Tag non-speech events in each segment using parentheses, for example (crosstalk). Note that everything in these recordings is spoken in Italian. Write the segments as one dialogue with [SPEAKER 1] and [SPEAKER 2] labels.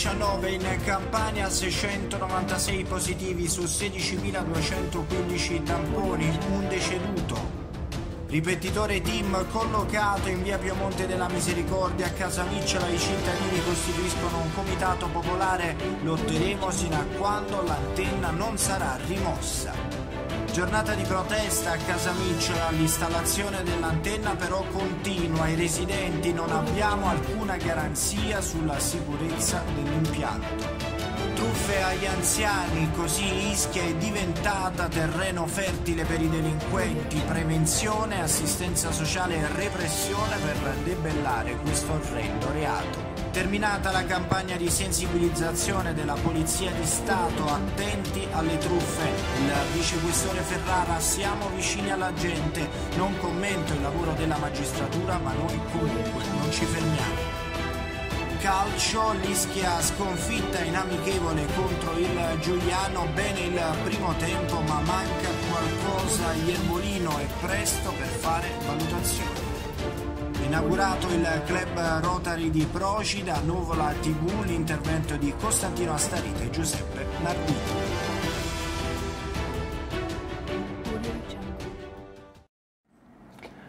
[SPEAKER 1] Covid-19 in Campania 696 positivi su 16.215 tamponi, un deceduto. Ripetitore team collocato in via Piemonte della Misericordia a Casa Micciola i cittadini costituiscono un comitato popolare, lotteremo sino a quando l'antenna non sarà rimossa. Giornata di protesta a Casa Micciola, l'installazione dell'antenna però continua, i residenti non abbiamo alcuna garanzia sulla sicurezza dell'impianto. Truffe agli anziani, così Ischia è diventata terreno fertile per i delinquenti, prevenzione, assistenza sociale e repressione per debellare questo orrendo reato. Terminata la campagna di sensibilizzazione della Polizia di Stato, attenti alle truffe. Il vicequestore Ferrara, siamo vicini alla gente. Non commento il lavoro della magistratura, ma noi comunque non ci fermiamo. Calcio, l'Ischia sconfitta in amichevole contro il Giuliano, bene il primo tempo ma manca qualcosa, Iervolino è presto per fare valutazioni. Inaugurato il club Rotary di Procida, Nuvola TV, l'intervento di Costantino Astarita e Giuseppe Nardini.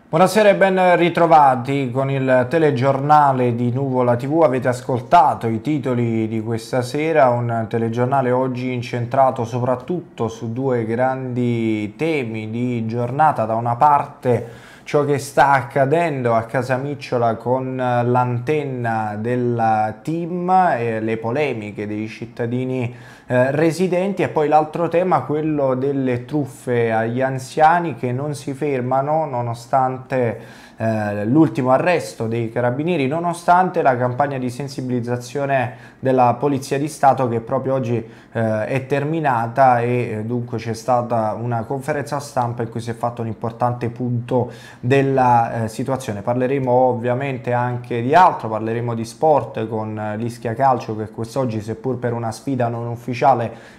[SPEAKER 2] Buonasera e ben ritrovati con il telegiornale di Nuvola TV. Avete ascoltato i titoli di questa sera, un telegiornale oggi incentrato soprattutto su due grandi temi di giornata. Da una parte ciò che sta accadendo a Casa Micciola con l'antenna del team e le polemiche dei cittadini eh, residenti e poi l'altro tema quello delle truffe agli anziani che non si fermano nonostante eh, l'ultimo arresto dei carabinieri nonostante la campagna di sensibilizzazione della Polizia di Stato che proprio oggi eh, è terminata e eh, dunque c'è stata una conferenza stampa in cui si è fatto un importante punto della situazione. Parleremo ovviamente anche di altro, parleremo di sport con l'Ischia Calcio che quest'oggi seppur per una sfida non ufficiale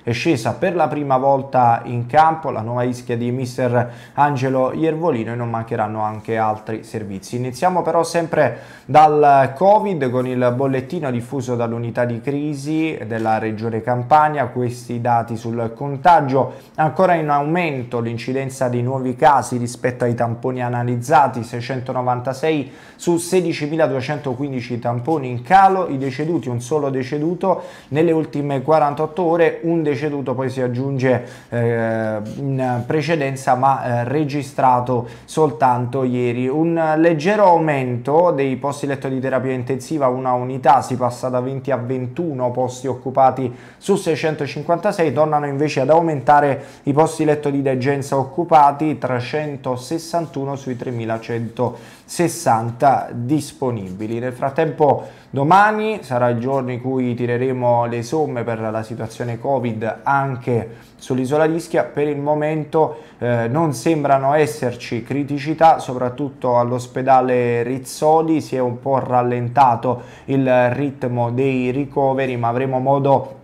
[SPEAKER 2] è scesa per la prima volta in campo, la nuova Ischia di mister Angelo Iervolino e non mancheranno anche altri servizi. Iniziamo però sempre dal Covid con il bollettino diffuso dall'unità di crisi della regione Campania, questi dati sul contagio, ancora in aumento l'incidenza di nuovi casi rispetto ai tamponi analizzati, 696 su 16.215 tamponi in calo, i deceduti, un solo deceduto nelle ultime 48 ore, un deceduto poi si aggiunge eh, in precedenza ma eh, registrato soltanto ieri, un leggero aumento dei posti letto di terapia intensiva, una unità si passa da 20 a 21 posti occupati su 656, tornano invece ad aumentare i posti letto di degenza occupati, 361 sui 3160 disponibili. Nel frattempo domani sarà il giorno in cui tireremo le somme per la situazione Covid anche sull'isola di Ischia, per il momento eh, non sembrano esserci criticità, soprattutto all'ospedale Rizzoli. Si è un po' rallentato il ritmo dei ricoveri, ma avremo modo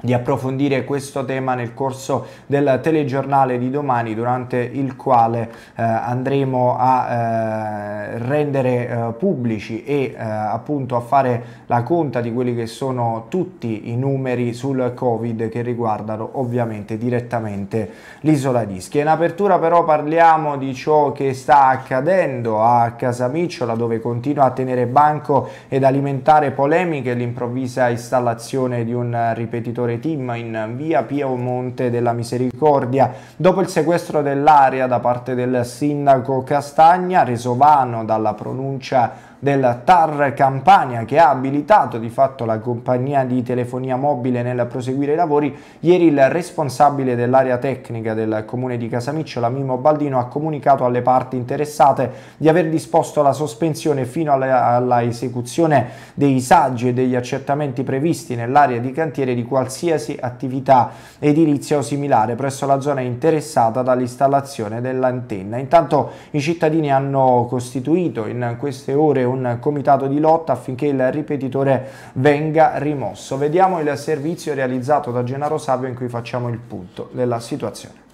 [SPEAKER 2] di approfondire questo tema nel corso del telegiornale di domani durante il quale eh, andremo a eh, rendere eh, pubblici e eh, appunto a fare la conta di quelli che sono tutti i numeri sul covid che riguardano ovviamente direttamente l'isola di Ischia. In apertura però parliamo di ciò che sta accadendo a Casamicciola dove continua a tenere banco ed alimentare polemiche l'improvvisa installazione di un ripetitore Salvatore Team in via Piemonte della Misericordia. Dopo il sequestro dell'area da parte del sindaco Castagna, reso vano dalla pronuncia del TAR Campania che ha abilitato di fatto la compagnia di telefonia mobile nel proseguire i lavori, ieri il responsabile dell'area tecnica del comune di Casamicciola, Mimo Baldino, ha comunicato alle parti interessate di aver disposto la sospensione fino alla, alla esecuzione dei saggi e degli accertamenti previsti nell'area di cantiere di qualsiasi attività edilizia o similare presso la zona interessata dall'installazione dell'antenna. Intanto i cittadini hanno costituito in queste ore un comitato di lotta affinché il ripetitore venga rimosso. Vediamo il servizio realizzato da Gennaro Savio in cui facciamo il punto della situazione.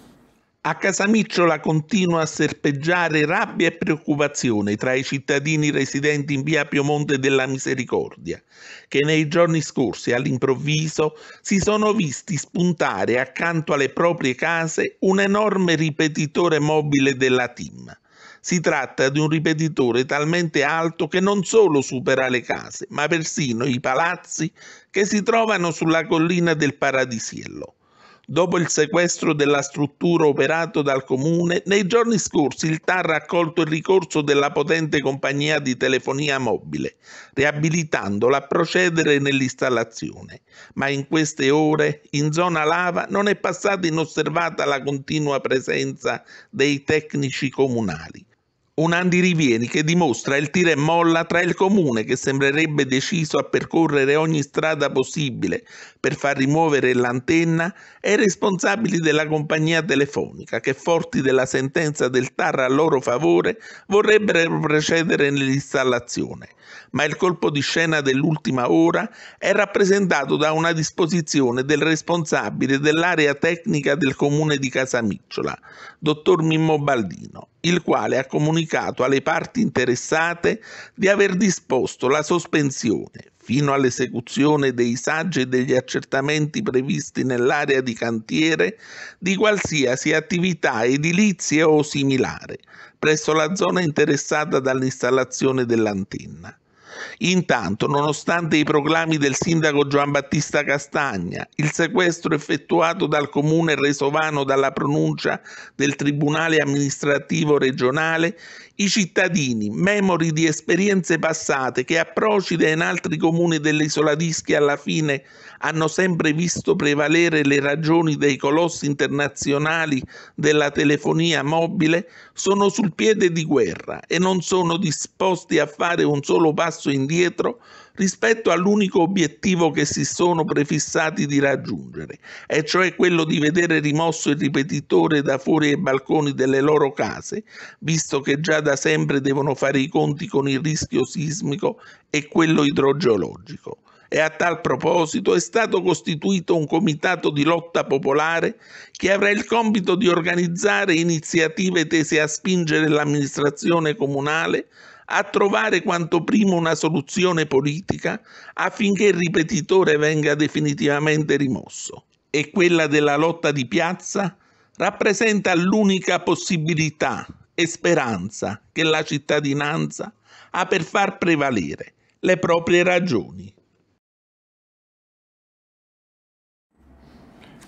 [SPEAKER 3] A Casamicciola continua a serpeggiare rabbia e preoccupazione tra i cittadini residenti in via Piemonte della Misericordia, che nei giorni scorsi all'improvviso si sono visti spuntare accanto alle proprie case un enorme ripetitore mobile della TIM. Si tratta di un ripetitore talmente alto che non solo supera le case, ma persino i palazzi che si trovano sulla collina del Paradisiello. Dopo il sequestro della struttura operato dal comune, nei giorni scorsi il TAR ha accolto il ricorso della potente compagnia di telefonia mobile, riabilitandola a procedere nell'installazione. Ma in queste ore, in zona lava, non è passata inosservata la continua presenza dei tecnici comunali un andirivieni che dimostra il tira e molla tra il comune che sembrerebbe deciso a percorrere ogni strada possibile per far rimuovere l'antenna e i responsabili della compagnia telefonica che forti della sentenza del TAR a loro favore vorrebbero procedere nell'installazione. Ma il colpo di scena dell'ultima ora è rappresentato da una disposizione del responsabile dell'area tecnica del comune di Casamicciola, dottor Mimmo Baldino, il quale ha comunicato alle parti interessate di aver disposto la sospensione fino all'esecuzione dei saggi e degli accertamenti previsti nell'area di cantiere di qualsiasi attività edilizia o similare presso la zona interessata dall'installazione dell'antenna. Intanto, nonostante i proclami del sindaco Giovan Battista Castagna, il sequestro effettuato dal comune reso vano dalla pronuncia del Tribunale amministrativo regionale, i cittadini, memori di esperienze passate che a Procida e in altri comuni dell'isola d'Ischia alla fine hanno sempre visto prevalere le ragioni dei colossi internazionali della telefonia mobile, sono sul piede di guerra e non sono disposti a fare un solo passo indietro rispetto all'unico obiettivo che si sono prefissati di raggiungere, e cioè quello di vedere rimosso il ripetitore da fuori ai balconi delle loro case, visto che già da sempre devono fare i conti con il rischio sismico e quello idrogeologico. E a tal proposito è stato costituito un comitato di lotta popolare che avrà il compito di organizzare iniziative tese a spingere l'amministrazione comunale a trovare quanto prima una soluzione politica affinché il ripetitore venga definitivamente rimosso. E quella della lotta di piazza rappresenta l'unica possibilità e speranza che la cittadinanza ha per far prevalere le proprie ragioni.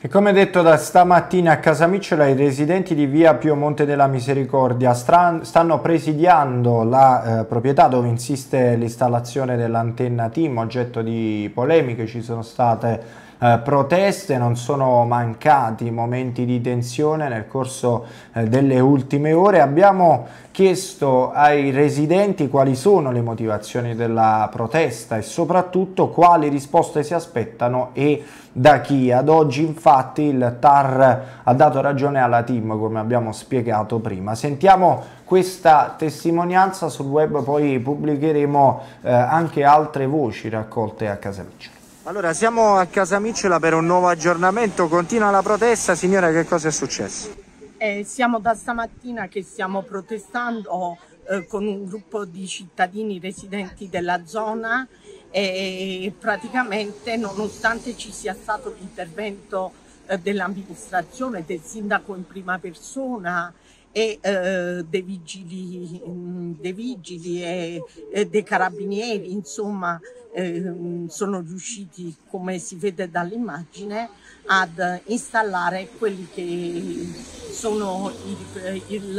[SPEAKER 2] E come detto da stamattina a Casamicciola, i residenti di via Piemonte della Misericordia stanno presidiando la eh, proprietà dove insiste l'installazione dell'antenna TIM, oggetto di polemiche, ci sono state eh, proteste, non sono mancati momenti di tensione nel corso eh, delle ultime ore. Abbiamo chiesto ai residenti quali sono le motivazioni della protesta e soprattutto quali risposte si aspettano e da chi. Ad oggi infatti il TAR ha dato ragione alla team come abbiamo spiegato prima. Sentiamo questa testimonianza sul web, poi pubblicheremo eh, anche altre voci raccolte a Casamicciola. Allora siamo a Casamicciola per un nuovo aggiornamento, continua la protesta, signora che cosa è successo?
[SPEAKER 4] Eh, siamo da stamattina che stiamo protestando eh, con un gruppo di cittadini residenti della zona e praticamente nonostante ci sia stato l'intervento eh, dell'amministrazione, del sindaco in prima persona e eh, dei vigili, mm, dei vigili e, e, dei carabinieri, insomma, eh, sono riusciti, come si vede dall'immagine, ad installare quelli che sono il, il,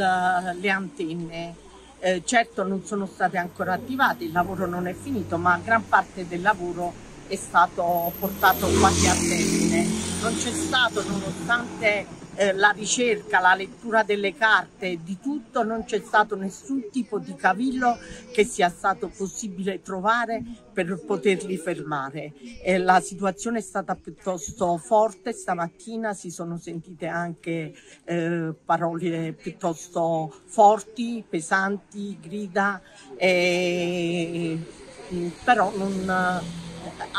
[SPEAKER 4] le antenne eh, certo non sono state ancora attivate, il lavoro non è finito, ma gran parte del lavoro è stato portato quasi a termine. Non c'è stato, nonostante eh, la ricerca, la lettura delle carte, di tutto, non c'è stato nessun tipo di cavillo che sia stato possibile trovare per poterli fermare. Eh, la situazione è stata piuttosto forte, stamattina si sono sentite anche eh, parole piuttosto forti, pesanti, grida, però non,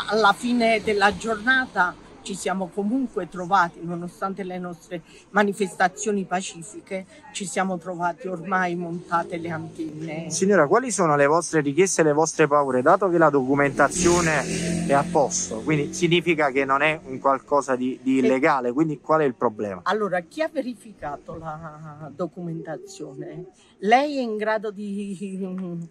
[SPEAKER 4] alla fine della giornata ci siamo comunque trovati, nonostante le nostre manifestazioni pacifiche, ci siamo trovati ormai montate le antenne.
[SPEAKER 2] Signora, quali sono le vostre richieste e le vostre paure? Dato che la documentazione è a posto, quindi significa che non è un qualcosa di, di illegale, quindi qual è il problema?
[SPEAKER 4] Allora, chi ha verificato la documentazione? Lei è in grado di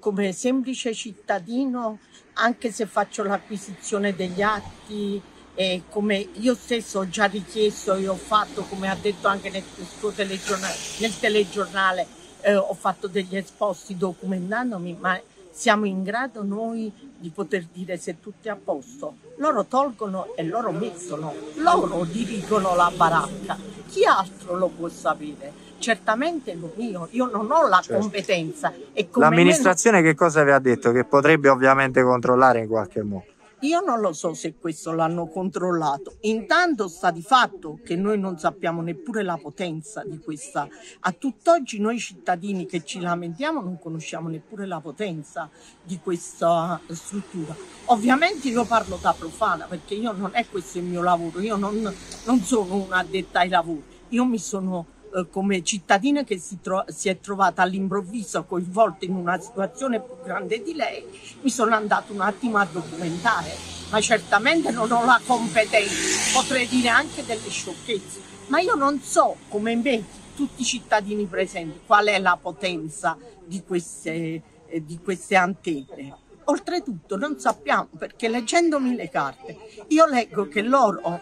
[SPEAKER 4] come semplice cittadino, anche se faccio l'acquisizione degli atti, e come io stesso ho già richiesto e ho fatto, come ha detto anche nel suo telegiornale, nel telegiornale eh, ho fatto degli esposti documentandomi, ma siamo in grado noi di poter dire se tutto è a posto. Loro tolgono e loro mettono, loro dirigono la baracca. Chi altro lo può sapere? certamente lo mio, io non ho la certo. competenza.
[SPEAKER 2] L'amministrazione me... che cosa vi ha detto? Che potrebbe ovviamente controllare in qualche modo.
[SPEAKER 4] Io non lo so se questo l'hanno controllato. Intanto sta di fatto che noi non sappiamo neppure la potenza di questa. A tutt'oggi noi cittadini che ci lamentiamo non conosciamo neppure la potenza di questa struttura. Ovviamente io parlo da profana perché io non è questo il mio lavoro, io non, non sono una addetta ai lavori. Io mi sono eh, come cittadina che si, si, è trovata all'improvviso coinvolta in una situazione più grande di lei, mi sono andata un attimo a documentare, ma certamente non ho la competenza, potrei dire anche delle sciocchezze, ma io non so come me tutti i cittadini presenti qual è la potenza di queste, eh, di queste antenne. Oltretutto non sappiamo perché leggendomi le carte io leggo che loro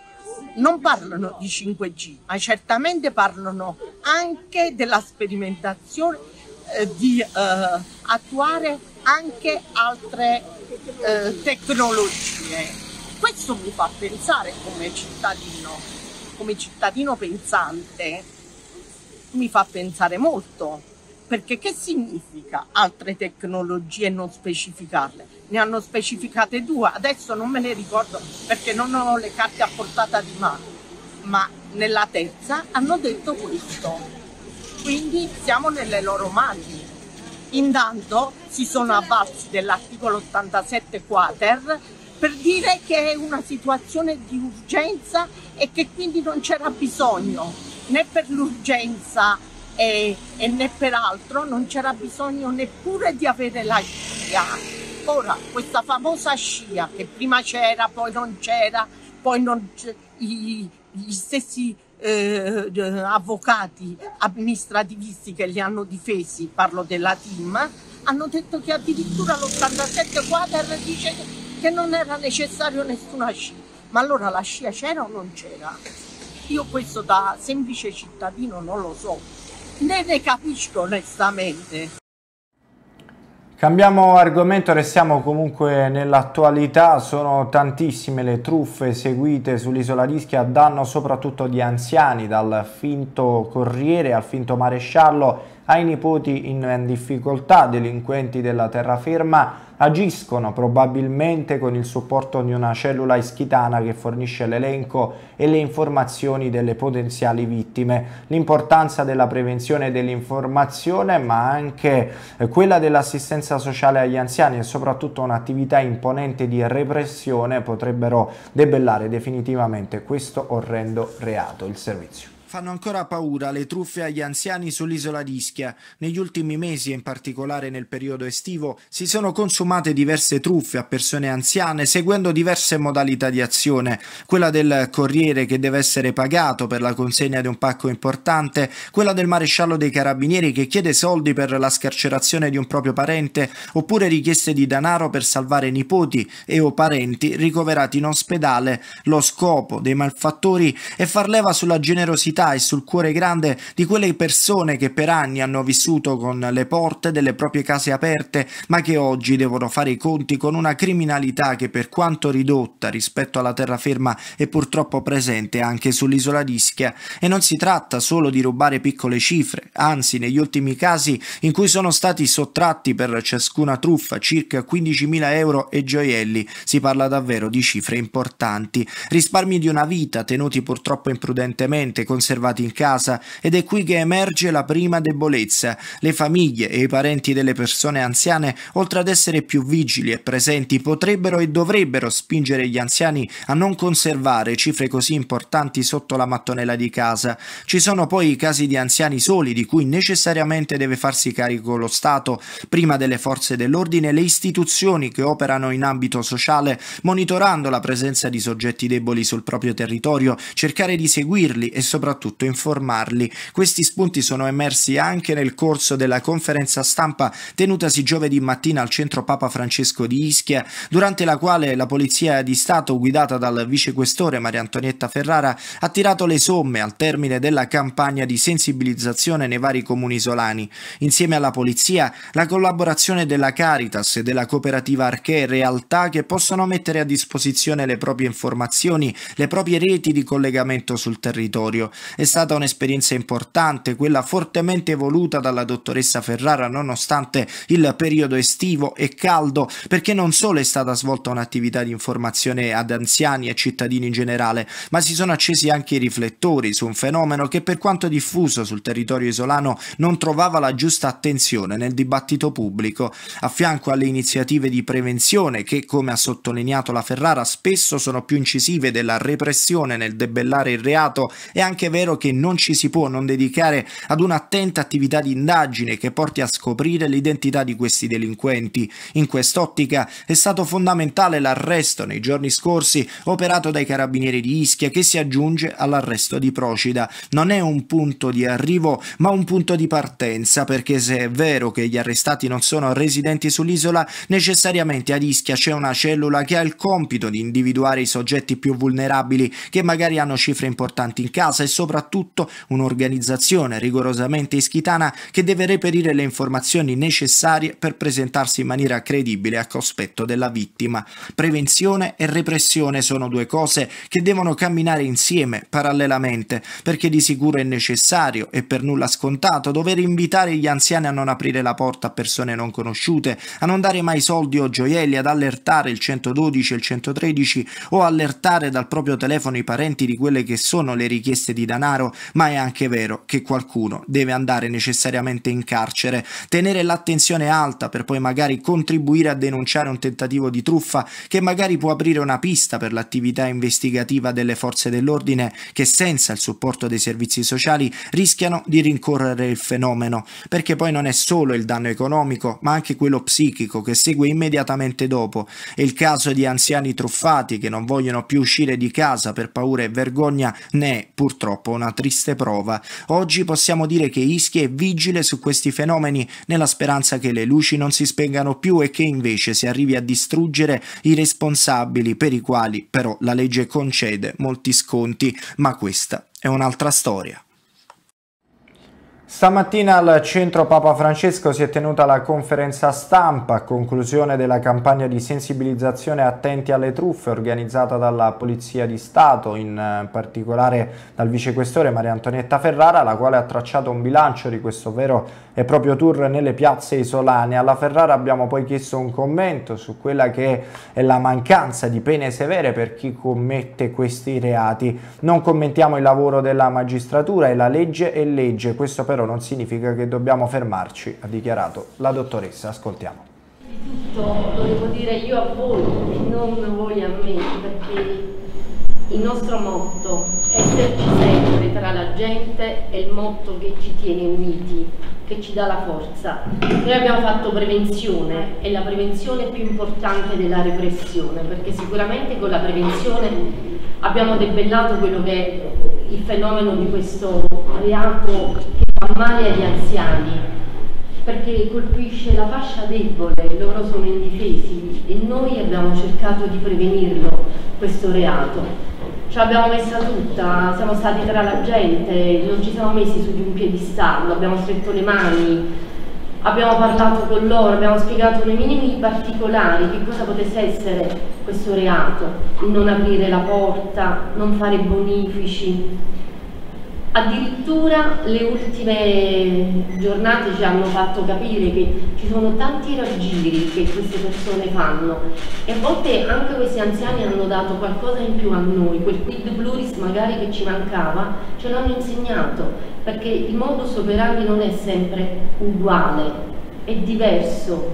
[SPEAKER 4] non parlano di 5G, ma certamente parlano anche della sperimentazione eh, di eh, attuare anche altre eh, tecnologie. Questo mi fa pensare come cittadino, come cittadino pensante, mi fa pensare molto perché che significa altre tecnologie non specificarle? Ne hanno specificate due, adesso non me le ricordo perché non ho le carte a portata di mano, ma nella terza hanno detto questo. Quindi siamo nelle loro mani. Intanto si sono avvalsi dell'articolo 87 quater per dire che è una situazione di urgenza e che quindi non c'era bisogno né per l'urgenza e, e né peraltro non c'era bisogno neppure di avere la scia. Ora, questa famosa scia che prima c'era, poi non c'era, poi non i, gli stessi eh, avvocati amministrativisti che li hanno difesi, parlo della team, hanno detto che addirittura l'87 quater dice che non era necessario nessuna scia. Ma allora la scia c'era o non c'era? Io questo da semplice cittadino non lo so né ne capisco onestamente.
[SPEAKER 2] Cambiamo argomento, restiamo comunque nell'attualità, sono tantissime le truffe eseguite sull'isola d'Ischia a danno soprattutto di anziani, dal finto corriere al finto maresciallo ai nipoti in difficoltà, delinquenti della terraferma agiscono probabilmente con il supporto di una cellula ischitana che fornisce l'elenco e le informazioni delle potenziali vittime. L'importanza della prevenzione e dell'informazione ma anche eh, quella dell'assistenza sociale agli anziani e soprattutto un'attività imponente di repressione potrebbero debellare definitivamente questo orrendo reato, il servizio.
[SPEAKER 1] Fanno ancora paura le truffe agli anziani sull'isola di Ischia. Negli ultimi mesi, e in particolare nel periodo estivo, si sono consumate diverse truffe a persone anziane seguendo diverse modalità di azione. Quella del corriere che deve essere pagato per la consegna di un pacco importante, quella del maresciallo dei carabinieri che chiede soldi per la scarcerazione di un proprio parente, oppure richieste di denaro per salvare nipoti e o parenti ricoverati in ospedale. Lo scopo dei malfattori è far leva sulla generosità e sul cuore grande di quelle persone che per anni hanno vissuto con le porte delle proprie case aperte, ma che oggi devono fare i conti con una criminalità che per quanto ridotta rispetto alla terraferma è purtroppo presente anche sull'isola d'Ischia. E non si tratta solo di rubare piccole cifre, anzi negli ultimi casi in cui sono stati sottratti per ciascuna truffa circa 15.000 euro e gioielli, si parla davvero di cifre importanti, risparmi di una vita tenuti purtroppo imprudentemente, con
[SPEAKER 2] conservati in casa ed è qui che emerge la prima debolezza. Le famiglie e i parenti delle persone anziane, oltre ad essere più vigili e presenti, potrebbero e dovrebbero spingere gli anziani a non conservare cifre così importanti sotto la mattonella di casa. Ci sono poi i casi di anziani soli di cui necessariamente deve farsi carico lo Stato, prima delle forze dell'ordine le istituzioni che operano in ambito sociale, monitorando la presenza di soggetti deboli sul proprio territorio, cercare di seguirli e soprattutto informarli. Questi spunti sono emersi anche nel corso della conferenza stampa tenutasi giovedì mattina al centro Papa Francesco di Ischia, durante la quale la Polizia di Stato guidata dal vicequestore Maria Antonietta Ferrara ha tirato le somme al termine della campagna di sensibilizzazione nei vari comuni isolani. Insieme alla Polizia, la collaborazione della Caritas e della cooperativa Arche, realtà che possono mettere a disposizione le proprie informazioni, le proprie reti di collegamento sul territorio. È stata un'esperienza importante, quella fortemente voluta dalla dottoressa Ferrara nonostante il periodo estivo e caldo, perché non solo è stata svolta un'attività di informazione ad anziani e cittadini in generale, ma si sono accesi anche i riflettori su un fenomeno che per quanto diffuso sul territorio isolano non trovava la giusta attenzione nel dibattito pubblico. A fianco alle iniziative di prevenzione che, come ha sottolineato la Ferrara, spesso sono più incisive della repressione nel debellare il reato, è anche vero che non ci si può non dedicare ad un'attenta attività di indagine che porti a scoprire l'identità di questi delinquenti. In quest'ottica è stato fondamentale l'arresto nei giorni scorsi operato dai carabinieri di Ischia che si aggiunge all'arresto di Procida. Non è un punto di arrivo ma un punto di partenza perché se è vero che gli arrestati non sono residenti sull'isola, necessariamente ad Ischia c'è una cellula che ha il compito di individuare i soggetti più vulnerabili che magari hanno cifre importanti in casa e soprattutto un'organizzazione rigorosamente ischitana che deve reperire le informazioni necessarie per presentarsi in maniera credibile a cospetto della vittima. Prevenzione e repressione sono due cose che devono camminare insieme, parallelamente, perché di sicuro è necessario e per nulla scontato dover invitare gli anziani a non aprire la porta a persone non conosciute, a non dare mai soldi o gioielli, ad allertare il 112 e il 113 o allertare dal proprio telefono i parenti di quelle che sono le richieste di denaro, ma è anche vero che qualcuno deve andare necessariamente in carcere, tenere l'attenzione alta per poi magari contribuire a denunciare un tentativo di truffa che magari può aprire una pista per l'attività investigativa delle forze dell'ordine che senza il supporto dei servizi sociali rischiano di rincorrere il fenomeno, perché poi non è solo il danno economico, ma anche quello psichico che segue immediatamente dopo. E il caso di anziani truffati che non vogliono più uscire di casa per paura e vergogna ne è purtroppo una triste prova. Oggi possiamo dire che Ischia è vigile su questi fenomeni nella speranza che le luci non si spengano più e che invece si arrivi a distruggere i responsabili per i quali però la legge concede molti sconti, ma questa è un'altra storia.
[SPEAKER 5] Stamattina al centro Papa Francesco si è tenuta la conferenza stampa a conclusione della campagna di sensibilizzazione attenti alle truffe organizzata dalla Polizia di Stato, in particolare dal vicequestore Maria Antonietta Ferrara, la quale ha tracciato un bilancio di questo vero e proprio tour nelle piazze isolane. Alla Ferrara abbiamo poi chiesto un commento su quella che è la mancanza di pene severe per chi commette questi reati. Non commentiamo il lavoro della magistratura e la legge è legge, questo per però non significa che dobbiamo fermarci, ha dichiarato la dottoressa. Ascoltiamo.
[SPEAKER 6] Tutto lo devo dire io a voi e non voi a me, perché il nostro motto, esserci sempre tra la gente, è il motto che ci tiene uniti, che ci dà la forza. Noi abbiamo fatto prevenzione, è la prevenzione più importante della repressione, perché sicuramente con la prevenzione abbiamo debellato quello che è il fenomeno di questo reato fa male agli anziani perché colpisce la fascia debole, loro sono indifesi e noi abbiamo cercato di prevenirlo questo reato. Ce l'abbiamo messa tutta, siamo stati tra la gente, non ci siamo messi su di un piedistallo, abbiamo stretto le mani, abbiamo parlato con loro, abbiamo spiegato nei minimi particolari che cosa potesse essere questo reato, non aprire la porta, non fare bonifici, Addirittura le ultime giornate ci hanno fatto capire che ci sono tanti raggiri che queste persone fanno e a volte anche questi anziani hanno dato qualcosa in più a noi, quel quid pluris magari che ci mancava, ce l'hanno insegnato, perché il modus operandi non è sempre uguale, è diverso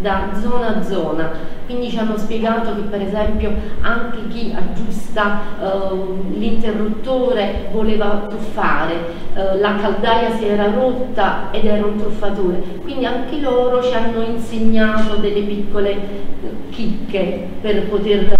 [SPEAKER 6] da zona a zona, quindi ci hanno spiegato che per esempio anche chi aggiusta uh, l'interruttore voleva truffare, uh, la caldaia si era rotta ed era un truffatore, quindi anche loro ci hanno insegnato delle piccole chicche per poter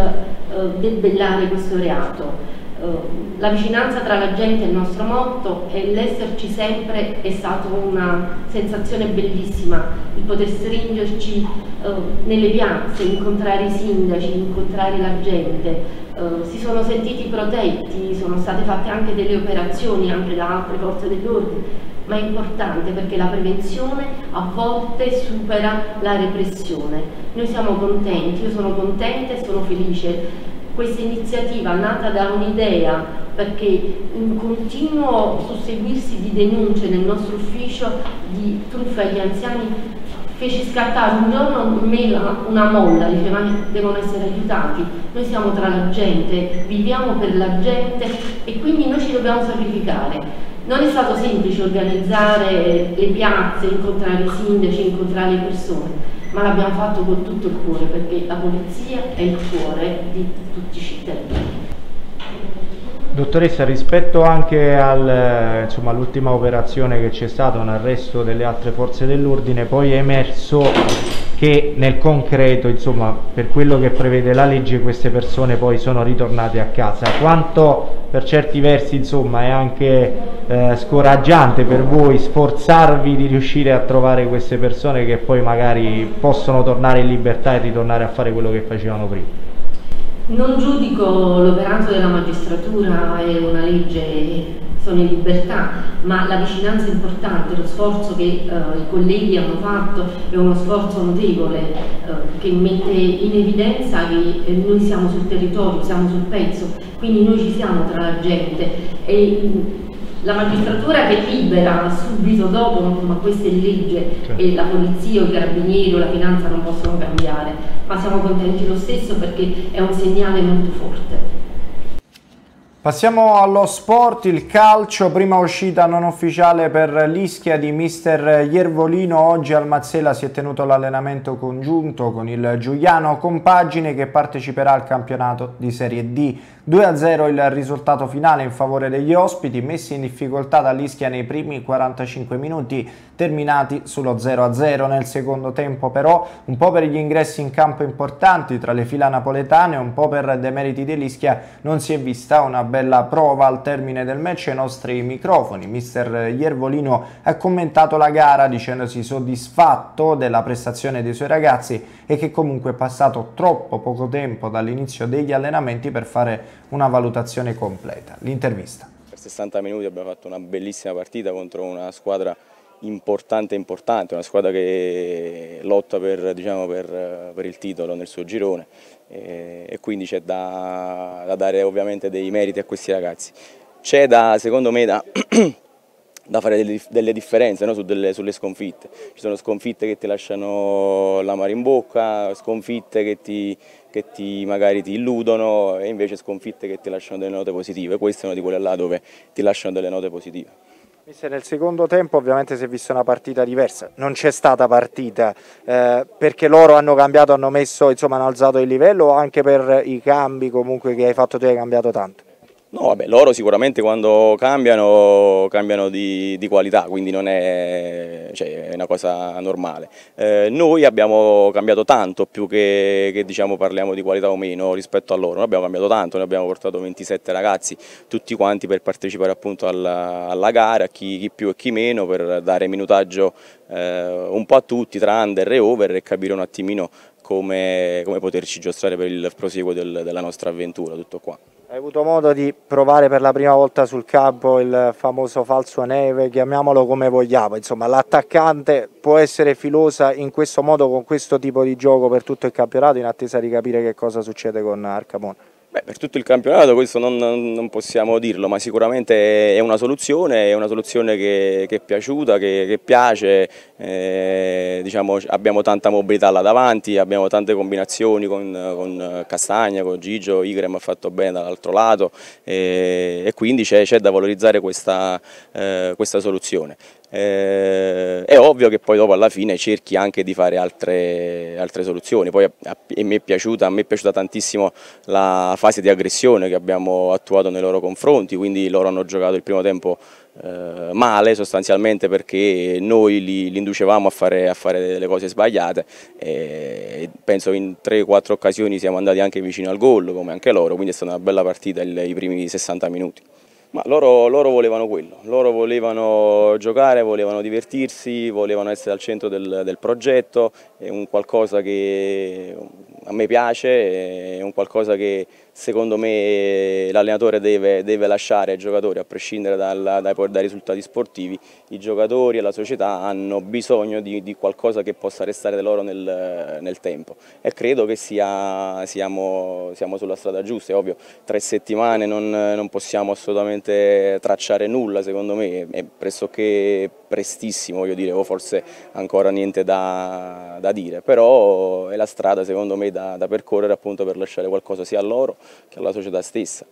[SPEAKER 6] uh, debellare questo reato. Eh, la vicinanza tra la gente è il nostro motto e l'esserci sempre è stata una sensazione bellissima, il poter stringerci uh, nelle piazze, incontrare i sindaci, incontrare la gente. Uh, si sono sentiti protetti, sono state fatte anche delle operazioni anche da altre forze dell'ordine, ma è importante perché la prevenzione a volte supera la repressione. Noi siamo contenti, io sono contenta e sono felice questa iniziativa nata da un'idea perché un continuo susseguirsi di denunce nel nostro ufficio di truffa agli anziani fece scattare un giorno una molla, diceva devono essere aiutati, noi siamo tra la gente, viviamo per la gente e quindi noi ci dobbiamo sacrificare. Non è stato semplice organizzare le piazze, incontrare i sindaci, incontrare le persone, ma l'abbiamo fatto con tutto il cuore perché la polizia è il cuore di tutti i cittadini.
[SPEAKER 2] Dottoressa, rispetto anche all'ultima operazione che c'è stata, un arresto delle altre forze dell'ordine, poi è emerso che nel concreto, insomma, per quello che prevede la legge, queste persone poi sono ritornate a casa. Quanto per certi versi, insomma, è anche eh, scoraggiante per voi sforzarvi di riuscire a trovare queste persone che poi magari possono tornare in libertà e ritornare a fare quello che facevano prima?
[SPEAKER 6] Non giudico l'operanza della magistratura e una legge sono in libertà, ma la vicinanza è importante, lo sforzo che eh, i colleghi hanno fatto è uno sforzo notevole eh, che mette in evidenza che eh, noi siamo sul territorio, siamo sul pezzo, quindi noi ci siamo tra la gente e la magistratura che libera subito dopo, ma questa è legge certo. e la polizia, i carabinieri o la finanza non possono cambiare, ma siamo contenti lo stesso perché è un segnale molto forte.
[SPEAKER 2] Passiamo allo sport, il calcio, prima uscita non ufficiale per l'Ischia di mister Iervolino, oggi al Mazzella si è tenuto l'allenamento congiunto con il Giuliano Compagine che parteciperà al campionato di Serie D. 2-0 il risultato finale in favore degli ospiti, messi in difficoltà dall'Ischia nei primi 45 minuti, terminati sullo 0-0 nel secondo tempo però, un po' per gli ingressi in campo importanti tra le fila napoletane, un po' per demeriti dell'Ischia, non si è vista una bella prova al termine del match ai nostri microfoni. Mister Iervolino ha commentato la gara dicendosi soddisfatto della prestazione dei suoi ragazzi e che comunque è passato troppo poco tempo dall'inizio degli allenamenti per fare una valutazione completa. L'intervista.
[SPEAKER 7] Per 60 minuti abbiamo fatto una bellissima partita contro una squadra importante importante, una squadra che lotta per, diciamo, per, per il titolo nel suo girone e, e quindi c'è da, da, dare ovviamente dei meriti a questi ragazzi. C'è da, secondo me, da, (clears throat) da fare delle, delle differenze no? Su delle, sulle sconfitte. Ci sono sconfitte che ti lasciano l'amaro in bocca, sconfitte che, ti, che ti, magari ti illudono e invece sconfitte che ti lasciano delle note positive. Queste sono di quelle là dove ti lasciano delle note positive.
[SPEAKER 2] Nel secondo tempo ovviamente si è vista una partita diversa, non c'è stata partita eh, perché loro hanno cambiato, hanno messo, insomma hanno alzato il livello o anche per i cambi comunque che hai fatto tu hai cambiato tanto?
[SPEAKER 7] No, vabbè, loro sicuramente quando cambiano, cambiano di, di qualità, quindi non è, cioè, è una cosa normale. Eh, noi abbiamo cambiato tanto, più che, che diciamo, parliamo di qualità o meno rispetto a loro. Noi abbiamo cambiato tanto, noi abbiamo portato 27 ragazzi, tutti quanti per partecipare appunto alla, alla gara, chi, chi, più e chi meno, per dare minutaggio eh, un po' a tutti, tra under e over e capire un attimino come, come poterci giostrare per il proseguo del, della nostra avventura, tutto qua.
[SPEAKER 2] Hai avuto modo di provare per la prima volta sul campo il famoso falso neve, chiamiamolo come vogliamo, insomma l'attaccante può essere filosa in questo modo con questo tipo di gioco per tutto il campionato in attesa di capire che cosa succede con Arcamone.
[SPEAKER 7] Beh, per tutto il campionato questo non, non, possiamo dirlo, ma sicuramente è una soluzione, è una soluzione che, che è piaciuta, che, che piace, eh, diciamo, abbiamo tanta mobilità là davanti, abbiamo tante combinazioni con, con Castagna, con Gigio, Igrem ha fatto bene dall'altro lato eh, e quindi c'è da valorizzare questa, eh, questa soluzione. Eh, è ovvio che poi dopo alla fine cerchi anche di fare altre, altre soluzioni, poi a, a, me piaciuta, a, me è piaciuta, tantissimo la fase di aggressione che abbiamo attuato nei loro confronti, quindi loro hanno giocato il primo tempo eh, male sostanzialmente perché noi li, li inducevamo a fare, a fare, delle cose sbagliate e penso in 3-4 occasioni siamo andati anche vicino al gol come anche loro, quindi è stata una bella partita il, i primi 60 minuti. Ma loro, loro, volevano quello, loro volevano giocare, volevano divertirsi, volevano essere al centro del, del progetto, è un qualcosa che a me piace, è un qualcosa che secondo me l'allenatore deve, deve, lasciare ai giocatori, a prescindere dal, dai, dai, risultati sportivi, i giocatori e la società hanno bisogno di, di qualcosa che possa restare loro nel, nel, tempo. E credo che sia, siamo, siamo, sulla strada giusta, è ovvio, tre settimane non, non possiamo assolutamente tracciare nulla secondo me, è pressoché prestissimo voglio dire, o forse ancora niente da, da dire, però è la strada secondo me da, da percorrere appunto per lasciare qualcosa sia a loro che alla società stessa.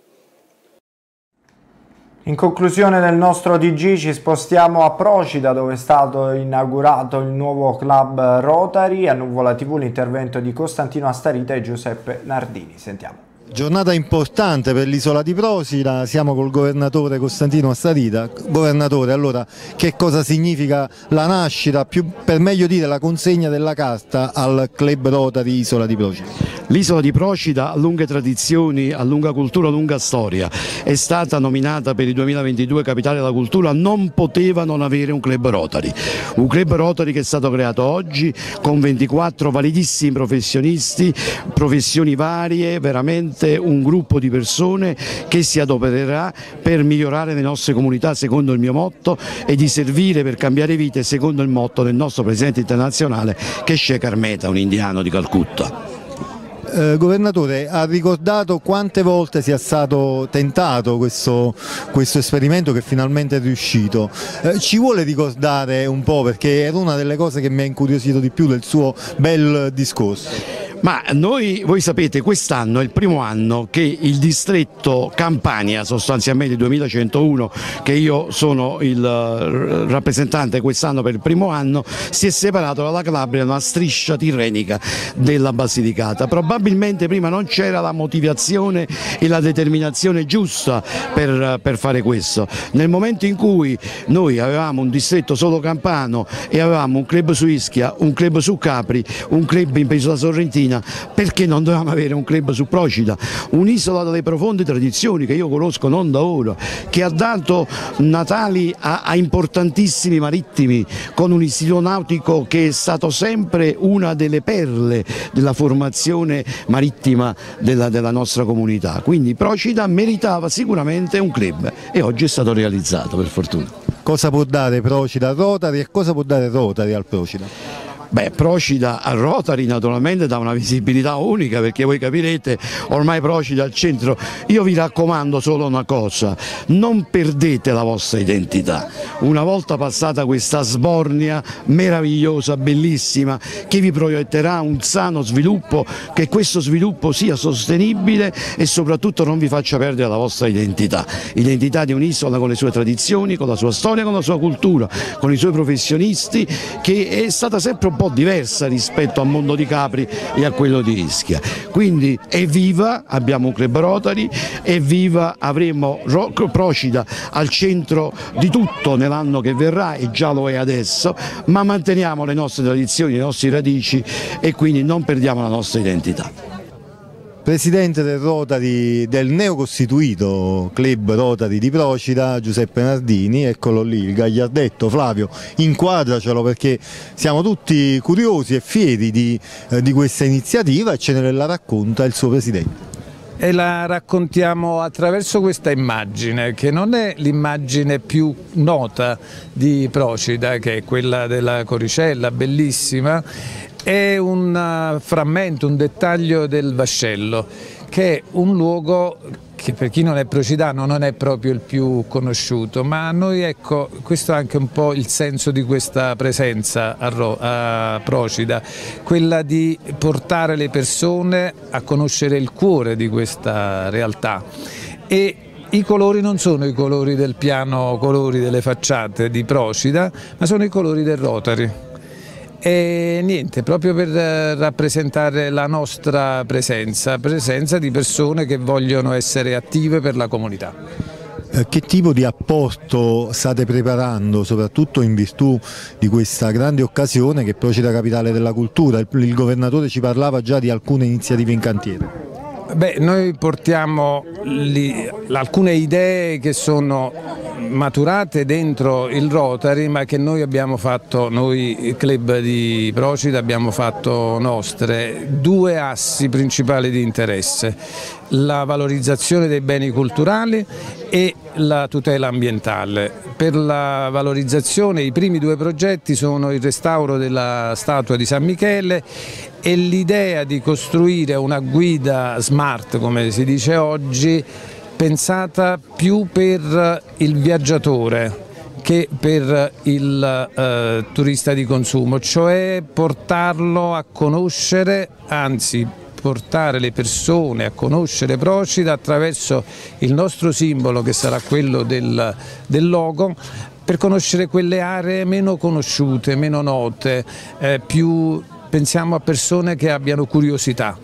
[SPEAKER 2] In conclusione del nostro TG ci spostiamo a Procida dove è stato inaugurato il nuovo club Rotary, a Nuvola TV l'intervento di Costantino Astarita e Giuseppe Nardini. Sentiamo.
[SPEAKER 8] Giornata importante per l'isola di Procida, siamo col governatore Costantino Astarita. Governatore, allora che cosa significa la nascita, più, per meglio dire la consegna della carta al Club Rotary Isola di Procida?
[SPEAKER 9] L'isola di Procida ha lunghe tradizioni, ha lunga cultura, lunga storia. È stata nominata per il 2022 Capitale della Cultura, non poteva non avere un Club Rotary. Un Club Rotary che è stato creato oggi con 24 validissimi professionisti, professioni varie, veramente un gruppo di persone che si adopererà per migliorare le nostre comunità secondo il mio motto e di servire per cambiare vite secondo il motto del nostro presidente internazionale che è Shekhar Mehta, un indiano di Calcutta.
[SPEAKER 8] Eh, governatore, ha ricordato quante volte sia stato tentato questo, questo esperimento che finalmente è riuscito. Eh, ci vuole ricordare un po' perché era una delle cose che mi ha incuriosito di più del suo bel discorso.
[SPEAKER 9] Ma noi, voi sapete, quest'anno è il primo anno che il distretto Campania, sostanzialmente 2101, che io sono il eh, rappresentante quest'anno per il primo anno, si è separato dalla Calabria una striscia tirrenica della Basilicata. Probabilmente prima non c'era la motivazione e la determinazione giusta per, per fare questo. Nel momento in cui noi avevamo un distretto solo campano e avevamo un club su Ischia, un club su Capri, un club in Penisola Sorrentina, Messina, perché non dovevamo avere un club su Procida, un'isola dalle profonde tradizioni che io conosco non da ora, che ha dato natali a, a importantissimi marittimi, con un istituto nautico che è stato sempre una delle perle della formazione marittima della, della nostra comunità. Quindi Procida meritava sicuramente un club e oggi è stato realizzato per fortuna.
[SPEAKER 8] Cosa può dare Procida al Rotary e cosa può dare Rotary al Procida?
[SPEAKER 9] Beh, Procida a Rotary naturalmente dà una visibilità unica perché voi capirete ormai Procida al centro. Io vi raccomando solo una cosa, non perdete la vostra identità. Una volta passata questa sbornia meravigliosa, bellissima, che vi proietterà un sano sviluppo, che questo sviluppo sia sostenibile e soprattutto non vi faccia perdere la vostra identità. Identità di un'isola con le sue tradizioni, con la sua storia, con la sua cultura, con i suoi professionisti, che è stata sempre un po' diversa rispetto al mondo di Capri e a quello di Ischia. Quindi evviva, abbiamo un club Rotary, evviva, avremo Procida al centro di tutto nell'anno che verrà e già lo è adesso, ma manteniamo le nostre tradizioni, le nostre radici e quindi non perdiamo la nostra identità.
[SPEAKER 8] Presidente del Rotary del neocostituito club Rotary di Procida, Giuseppe Nardini, eccolo lì, il gagliardetto Flavio, inquadracelo perché siamo tutti curiosi e fieri di, eh, di questa iniziativa e ce ne la racconta il suo Presidente.
[SPEAKER 10] E la raccontiamo attraverso questa immagine che non è l'immagine più nota di Procida che è quella della Coricella bellissima è un uh, frammento, un dettaglio del vascello che è un luogo che per chi non è procidano non è proprio il più conosciuto, ma a noi ecco, questo è anche un po' il senso di questa presenza a, Ro a Procida, quella di portare le persone a conoscere il cuore di questa realtà. E i colori non sono i colori del piano colori delle facciate di Procida, ma sono i colori del Rotary. E niente, proprio per eh, rappresentare la nostra presenza, presenza di persone che vogliono essere attive per la comunità.
[SPEAKER 8] Eh, che tipo di apporto state preparando, soprattutto in virtù di questa grande occasione che Procida Capitale della Cultura? Il, il governatore ci parlava già di alcune iniziative in cantiere.
[SPEAKER 10] Beh, noi portiamo lì, alcune idee che sono maturate dentro il Rotary ma che noi abbiamo fatto, noi club di Procida abbiamo fatto nostre, due assi principali di interesse, la valorizzazione dei beni culturali e la tutela ambientale. Per la valorizzazione i primi due progetti sono il restauro della statua di San Michele e l'idea di costruire una guida smart, come si dice oggi, pensata più per il viaggiatore che per il eh, turista di consumo, cioè portarlo a conoscere, anzi portare le persone a conoscere Procida attraverso il nostro simbolo che sarà quello del, del logo per conoscere quelle aree meno conosciute, meno note, eh, più pensiamo a persone che abbiano curiosità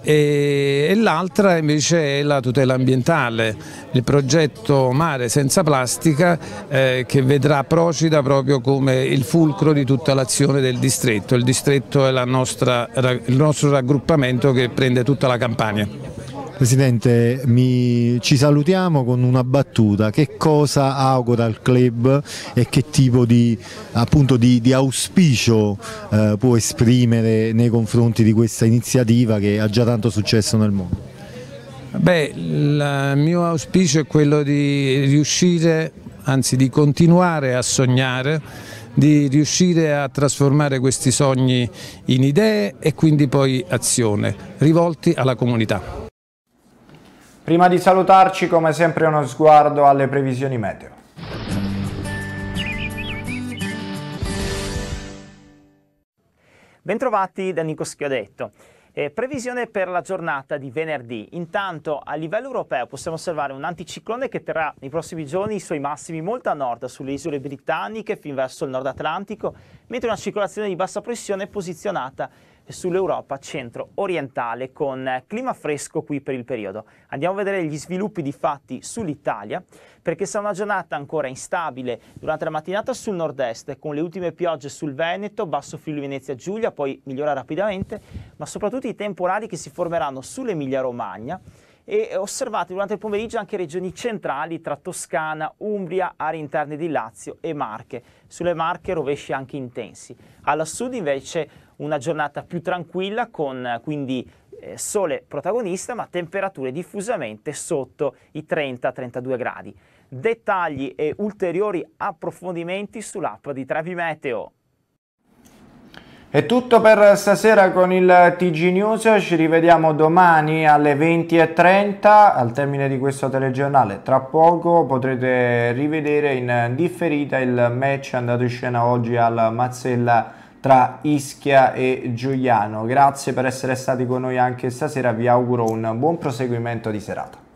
[SPEAKER 10] e, l'altra invece è la tutela ambientale, il progetto Mare senza plastica eh, che vedrà Procida proprio come il fulcro di tutta l'azione del distretto, il distretto è nostra, il nostro raggruppamento che prende tutta la campagna.
[SPEAKER 8] Presidente, mi, ci salutiamo con una battuta, che cosa augura il club e che tipo di, appunto, di, di auspicio eh, può esprimere nei confronti di questa iniziativa che ha già tanto successo nel mondo?
[SPEAKER 10] Beh, il mio auspicio è quello di riuscire, anzi di continuare a sognare, di riuscire a trasformare questi sogni in idee e quindi poi azione, rivolti alla comunità.
[SPEAKER 2] Prima di salutarci, come sempre, uno sguardo alle previsioni meteo.
[SPEAKER 11] Bentrovati da Nico Schiodetto. Eh, previsione per la giornata di venerdì. Intanto a livello europeo possiamo osservare un anticiclone che terrà nei prossimi giorni i suoi massimi molto a nord sulle isole britanniche fin verso il nord Atlantico, mentre una circolazione di bassa pressione è posizionata sull'Europa centro-orientale con clima fresco qui per il periodo. Andiamo a vedere gli sviluppi di fatti sull'Italia perché sarà una giornata ancora instabile durante la mattinata sul nord-est con le ultime piogge sul Veneto, Basso Friuli Venezia Giulia, poi migliora rapidamente, ma soprattutto i temporali che si formeranno sull'Emilia Romagna e osservate durante il pomeriggio anche regioni centrali tra Toscana, Umbria, aree interne di Lazio e Marche. Sulle Marche rovesci anche intensi. Alla sud invece una giornata più tranquilla con quindi eh, sole protagonista ma temperature diffusamente sotto i 30-32 gradi. Dettagli e ulteriori approfondimenti sull'app di Trevi Meteo.
[SPEAKER 2] È tutto per stasera con il TG News, ci rivediamo domani alle 20.30 al termine di questo telegiornale. Tra poco potrete rivedere in differita il match andato in scena oggi al Mazzella tra Ischia e Giuliano. Grazie per essere stati con noi anche stasera, vi auguro un buon proseguimento di serata.